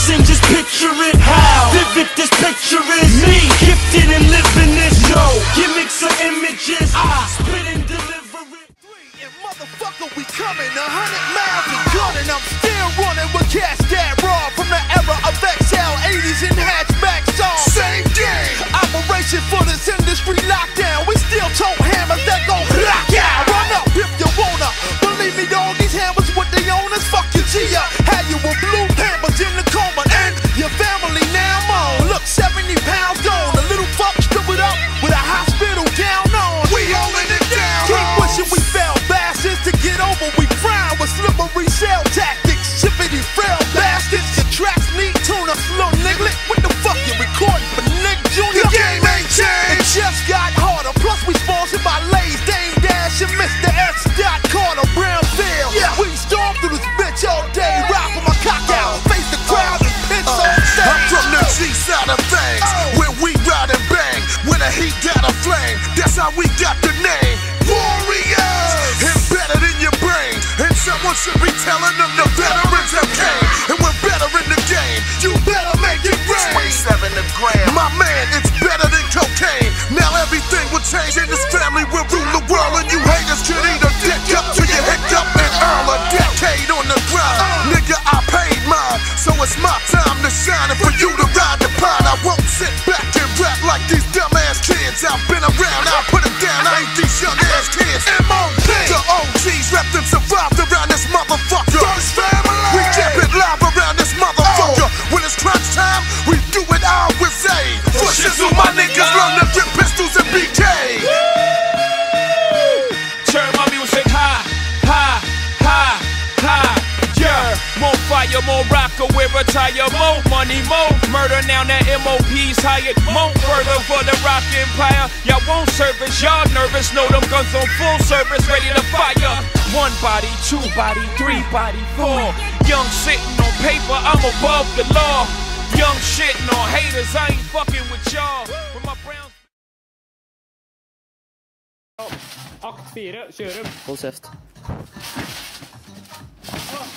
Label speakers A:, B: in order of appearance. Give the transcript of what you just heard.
A: listen, just picture it. How vivid this picture is. Me, gifted and living this. Yo, gimmicks or images. I spit and deliver it.
B: Three And motherfucker, we coming a hundred miles and. I'm still running with cash that raw from the era of XL 80s and hatchback songs. Same game. Operation for this industry lockdown. We still tote hammers that go block out. Run up if you wanna. Believe me, dog, these hammers with the owners. Fuck your G up. Had you with blue the
C: side of things,
B: Oh.
C: where we ride and bang. When the heat got a flame, that's how we got the name. Warriors! Embedded in your brain, and someone should be telling them the veterans have came. And we're better in the game, you better make it rain.
D: 27 a gram.
C: My man, it's better than cocaine. Now everything will change in this family. We'll rule the world, and you haters could eat a dick up till you hiccup and earn a decade on the grind. Uh. Nigga, I paid mine, so it's my time to shine. And for you I've been around,
E: fire, more rocker, we retire, more money, more murder. Now that MOP's hired, more further for the rock empire. Y'all won't service, y'all nervous. Know them guns on full service, ready to fire. One body, two body, three body, four. Young sitting on paper, I'm above the law. Young shitting on haters, I ain't fucking with y'all. With my brown.
F: Akt fire, kjører.
G: Hold kjeft.